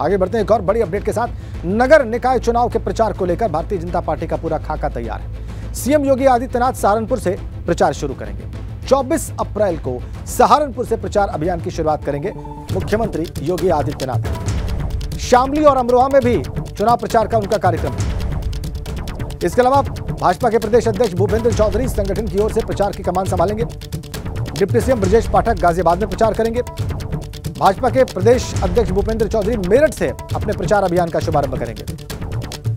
आगे बढ़ते हैं एक और बड़ी अपडेट के साथ। नगर निकाय चुनाव के प्रचार को लेकर भारतीय जनता पार्टी का पूरा खाका तैयार है। सीएम योगी आदित्यनाथ सहारनपुर से प्रचार शुरू करेंगे। 24 अप्रैल को सहारनपुर से प्रचार अभियान की शुरुआत करेंगे मुख्यमंत्री योगी आदित्यनाथ। शामली और अमरोहा में भी चुनाव प्रचार का उनका कार्यक्रम। इसके अलावा भाजपा के प्रदेश अध्यक्ष भूपेंद्र चौधरी संगठन की ओर से प्रचार की कमान संभालेंगे। डिप्टी सीएम ब्रजेश पाठक गाजियाबाद में प्रचार करेंगे। भाजपा के प्रदेश अध्यक्ष भूपेंद्र चौधरी मेरठ से अपने प्रचार अभियान का शुभारंभ करेंगे।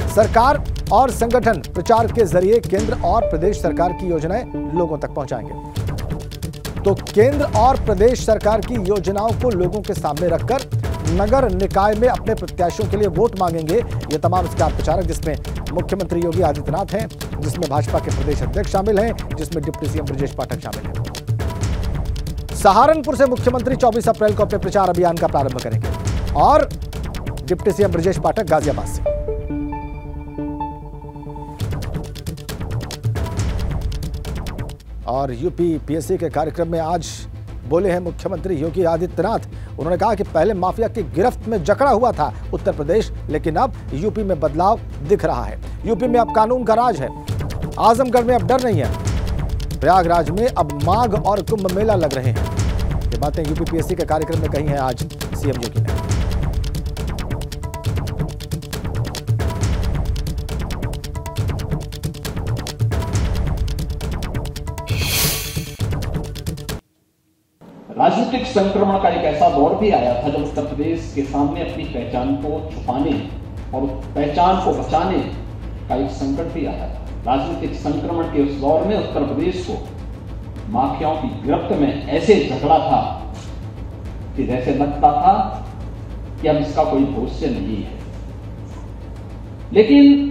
सरकार और संगठन प्रचार के ज़रिए केंद्र और प्रदेश सरकार की योजनाएँ लोगों तक पहुंचाएँगे। तो केंद्र और प्रदेश सरकार की योजनाओं को लोगों के सामने रखकर नगर निकाय में अपने प्रत्याशियों के लिए वोट मांगेंगे, ये तमाम स्टार प्रचारक, जिसमें मुख्यमंत्री योगी आदित्यनाथ हैं, जिसमें भाजपा के प्रदेश अध्यक्ष शामिल हैं, जिसमें डिप्टी सीएम ब्रजेश पाठक शामिल हैं। सहारनपुर से मुख्यमंत्री 24 अप्रैल को अपने प्रचार अभियान का प्रारंभ करेंगे। और डिप्टी सीएम ब्रजेश पाठक गाजियाबाद से। और यूपी पीएससी के कार्यक्रम में आज बोले हैं मुख्यमंत्री योगी आदित्यनाथ। उन्होंने कहा कि पहले माफिया की गिरफ्त में जकड़ा हुआ था उत्तर प्रदेश, लेकिन अब यूपी में बदलाव दिख रहा है। यूपी में अब कानून का राज है। आजमगढ़ में अब डर नहीं है। प्रयागराज में अब माघ और कुंभ मेला लग रहे हैं। ये बातें यूपी पीएससी के कार्यक्रम में कही हैं आज सीएम योगी ने। राजनीतिक संक्रमण का एक ऐसा दौर भी आया था जब उत्तर प्रदेश के सामने अपनी पहचान को छुपाने और पहचान को बचाने का एक संकट भी आया था। राजनीतिक संक्रमण के उस दौर में उत्तर प्रदेश को माफियाओं की गिरफ्त में ऐसे झगड़ा था कि जैसे लगता था कि अब इसका कोई भविष्य नहीं है। लेकिन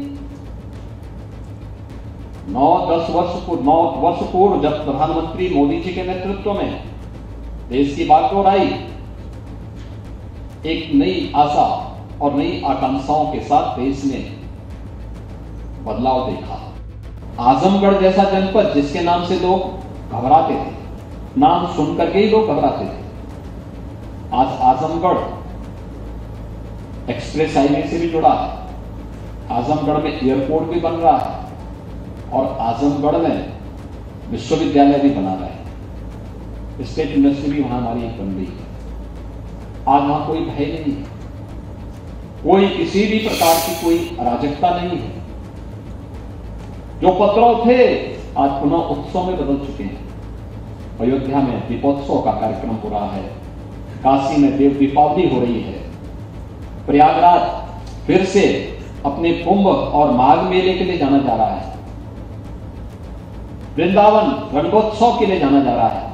नौ दस वर्ष पूर्व, नौ वर्ष पूर्व जब प्रधानमंत्री मोदी जी के नेतृत्व में देश की बात बागडोर आई एक नई आशा और नई आकांक्षाओं के साथ देश ने बदलाव देखा। आजमगढ़ जैसा जनपद जिसके नाम से लोग घबराते थे। नाम सुनकर के ही लोग घबराते थे। आज आजमगढ़ एक्सप्रेस हाईवे से भी जुड़ा है। आजमगढ़ में एयरपोर्ट भी बन रहा है और आजमगढ़ में विश्वविद्यालय भी बना रहा है। स्टेट यूनिवर्सिटी भी वहाँ हमारी बन रही है। आज वहाँ कोई भय नहीं है। कोई किसी भी प्रकार की कोई अराजकता नहीं है। जो पत्रों थे आज पुनः उत्सव में बदल चुके हैं। अयोध्या में दीपोत्सव का कार्यक्रम हो रहा है। काशी में देव दीपावली हो रही है। प्रयागराज फिर से अपने कुंभ और माघ मेले के लिए जाना जा रहा है। वृंदावन रंगोत्सव के लिए जाना जा रहा है।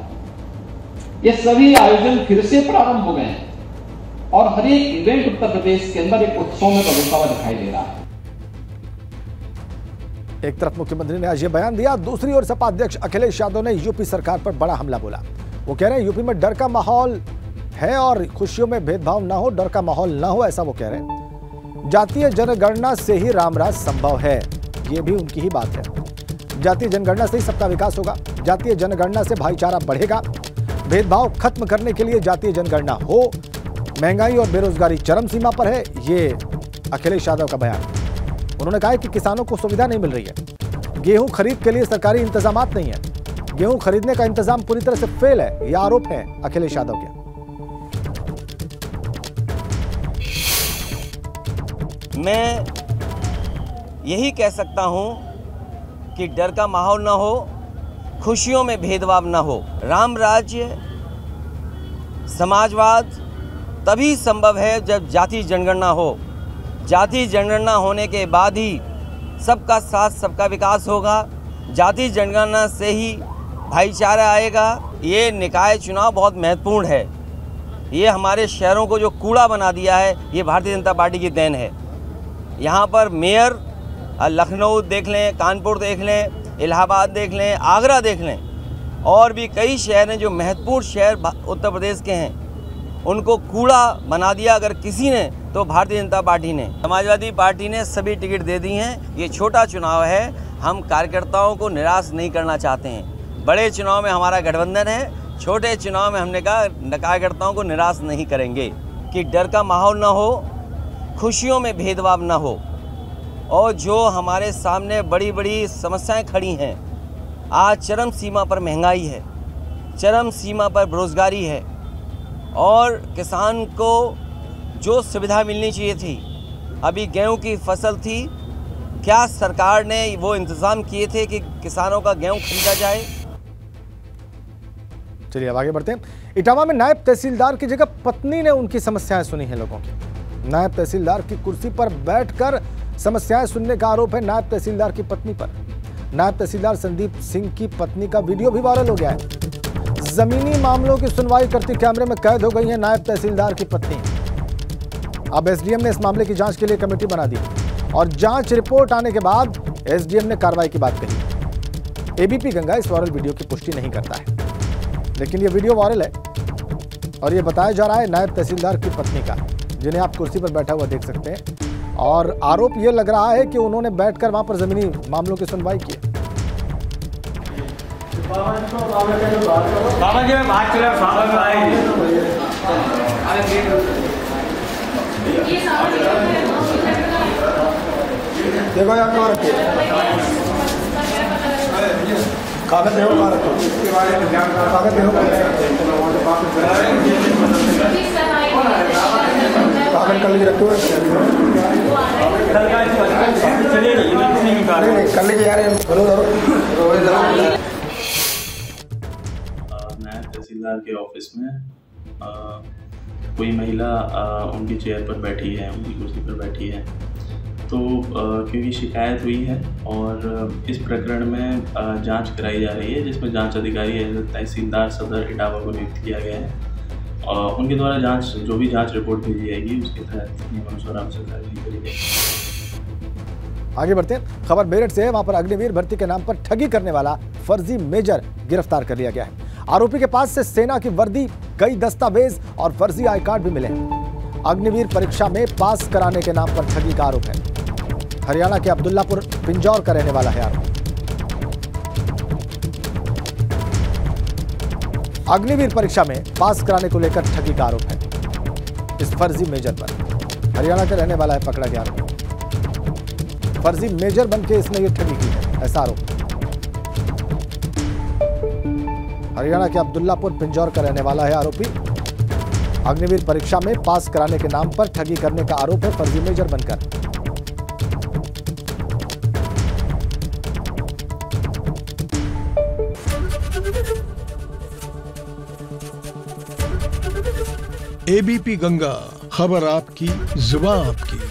ये सभी आयोजन फिर से प्रारंभ हो गए हैं और हर एक इवेंट उत्तर प्रदेश के अंदर एक उत्सव में बदलता हुआ दिखाई दे रहा है। एक तरफ़ मुख्यमंत्री ने आज ये बयान दिया, दूसरी ओर सपा अध्यक्ष अखिलेश यादव ने यूपी सरकार पर बड़ा हमला बोला। वो कह रहे हैं, यूपी में डर का माहौल है और खुशियों में भेदभाव ना हो, डर का माहौल ना हो, ऐसा वो कह रहे हैं। जातीय जनगणना से ही रामराज संभव है, ये भी उनकी ही बात है। जातीय जनगणना से ही सबका विकास होगा, जातीय जनगणना से भाईचारा बढ़ेगा। भेदभाव खत्म करने के लिए जातीय जनगणना हो, महँगाई और बेरोजगारी चरम सीमा पर है, ये अखिलेश यादव का बयान। उन्होंने कहा कि किसानों को सुविधा नहीं मिल रही है। गेहूँ खरीद के लिए सरकारी इंतज़ाम नहीं है। गेहूँ खरीदने का इंतज़ाम पूरी तरह से फेल है यह आरोप है अखिलेश यादव के। मैं यही कह सकता हूँ कि डर का माहौल ना हो, खुशियों में भेदभाव ना हो। राम राज्य, समाजवाद तभी संभव है जब जाति जनगणना हो। जाति जनगणना होने के बाद ही सबका साथ, सबका विकास होगा। जाति जनगणना से ही भाईचारा आएगा। ये निकाय चुनाव बहुत महत्वपूर्ण है। ये हमारे शहरों को जो कूड़ा बना दिया है, ये भारतीय जनता पार्टी की देन है। यहाँ पर मेयर लखनऊ देख लें, कानपुर देख लें, इलाहाबाद देख लें, आगरा देख लें, और भी कई शहर हैं जो महत्वपूर्ण शहर उत्तर प्रदेश के हैं। उनको कूड़ा बना दिया अगर किसी ने तो भारतीय जनता पार्टी ने, समाजवादी पार्टी ने सभी टिकट दे दी हैं। ये छोटा चुनाव है, हम कार्यकर्ताओं को निराश नहीं करना चाहते हैं। बड़े चुनाव में हमारा गठबंधन है, छोटे चुनाव में हमने कहा कार्यकर्ताओं को निराश नहीं करेंगे। कि डर का माहौल ना हो, खुशियों में भेदभाव न हो, और जो हमारे सामने बड़ी बड़ी समस्याएँ खड़ी हैं, आज चरम सीमा पर महँगाई है, चरम सीमा पर बेरोज़गारी है, और किसान को जो सुविधा मिलनी चाहिए थी। अभी गेहूँ की फ़सल थी। क्या सरकार ने वो इंतज़ाम किए थे कि किसानों का गेहूँ खरीदा जाए? चलिए अब आगे बढ़ते हैं। इटावा में नायब तहसीलदार की जगह पत्नी ने उनकी समस्याएँ सुनी हैं लोगों की। नायब तहसीलदार की कुर्सी पर बैठकर समस्याएँ सुनने का आरोप है नायब तहसीलदार की पत्नी पर। नायब तहसीलदार संदीप सिंह की पत्नी का वीडियो भी वायरल हो गया है। जमीनी मामलों की सुनवाई करती कैमरे में कैद हो गई है नायब तहसीलदार की पत्नी। अब एसडीएम ने इस मामले की जाँच के लिए कमेटी बना दी और जाँच रिपोर्ट आने के बाद एसडीएम ने कार्रवाई की बात कही। एबीपी गंगा इस वायरल वीडियो की पुष्टि नहीं करता है। लेकिन यह वीडियो वायरल है और ये बताया जा रहा है नायब तहसीलदार की पत्नी का, जिन्हें आप कुर्सी पर बैठा हुआ देख सकते हैं। और आरोप ये लग रहा है कि उन्होंने बैठकर वहाँ पर जमीनी मामलों की सुनवाई की बाबा जी, मैं बात बाबा में आए। देखो यार कहाँ रखे? कागज़ देखो कहाँ रखे? कागज़ देखो कागज़ कल के रखे कल का यार धरो धरो। नायब तहसीलदार के ऑफ़िस में कोई महिला उनकी चेयर पर बैठी है, उनकी कुर्सी पर बैठी है तो क्योंकि शिकायत हुई है और इस प्रकरण में जाँच कराई जा रही है, जिसमें जाँच अधिकारी तहसीलदार सदर इटावा को नियुक्त किया गया है। और उनके द्वारा जाँच, जो भी जाँच रिपोर्ट भेजी जाएगी, उसके तहत नियमानुसार हमसे कार्रवाई करी जाएगी। आगे बढ़ते हैं। खबर मेरठ से वहाँ पर अग्निवीर भर्ती के नाम पर ठगी करने वाला फर्जी मेजर गिरफ़्तार कर लिया गया है। आरोपी के पास से सेना की वर्दी कई दस्तावेज़ और फर्जी आई कार्ड भी मिले हैं। अग्निवीर परीक्षा में पास कराने के नाम पर ठगी का आरोप है। हरियाणा के अब्दुल्लापुर, पिंजौर का रहने वाला है आरोप। अग्निवीर परीक्षा में पास कराने को लेकर ठगी का आरोप है। इस फर्जी मेजर पर। हरियाणा का रहने वाला है पकड़ा गया आरोपी। फर्जी मेजर बन के इसने ये ठगी की है, ऐसा आरोप। हरियाणा के अब्दुल्लापुर, पिंजौर का रहने वाला है आरोपी। अग्निवीर परीक्षा में पास कराने के नाम पर ठगी करने का आरोप है फर्जी मेजर बनकर। एबीपी गंगा, खबर आपकी, जुबा आपकी।